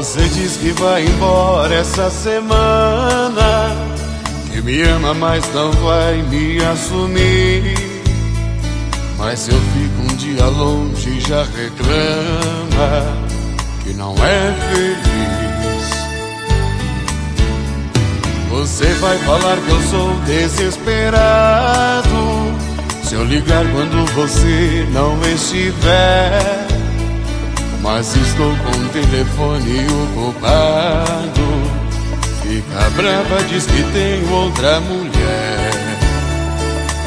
Você diz que vai embora essa semana. Que me ama, mas não vai me assumir. Mas eu fico um dia longe, já reclama que não é feliz. Você vai falar que eu sou desesperado. Se eu ligar quando você não estiver. Mas estou com o telefone ocupado. Fica brava, diz que tem outra mulher.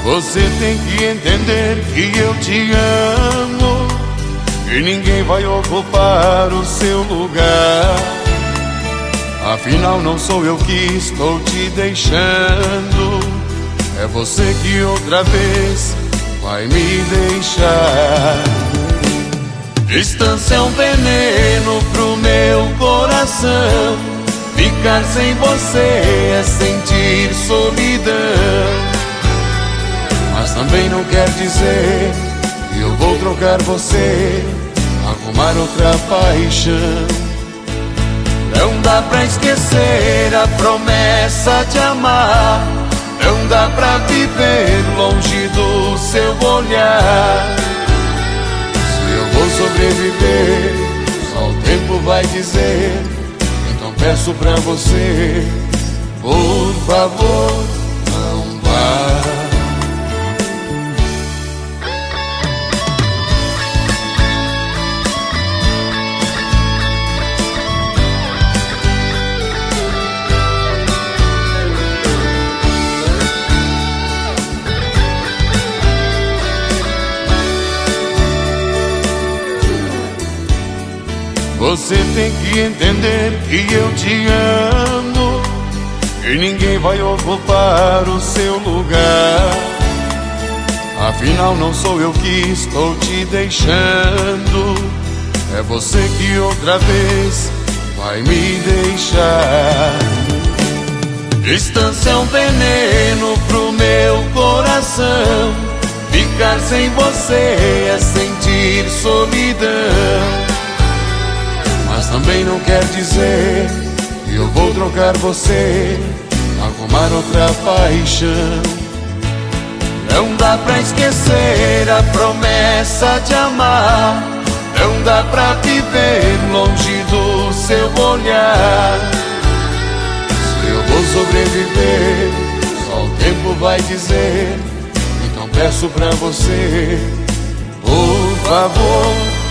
Você tem que entender que eu te amo. E ninguém vai ocupar o seu lugar. Afinal, não sou eu que estou te deixando. É você que outra vez vai me deixar. Distância é um veneno pro meu coração. Ficar sem você é sentir solidão. Mas também não quer dizer que eu vou trocar você, arrumar outra paixão. Não dá pra esquecer a promessa de amar. Não dá pra viver longe do seu olhar sobreviver, só o tempo vai dizer. Então peço pra você, por favor, Você tem que entender que eu te amo E ninguém vai ocupar o seu lugar. Afinal não sou eu que estou te deixando. É você que outra vez vai me deixar. Distância é um veneno pro meu coração. Ficar sem você é sentir solidão também não quer dizer que eu vou trocar você, arrumar outra paixão. Não dá pra esquecer a promessa de amar. Não dá pra viver longe do seu olhar. Se eu vou sobreviver, só o tempo vai dizer. Então peço pra você, por favor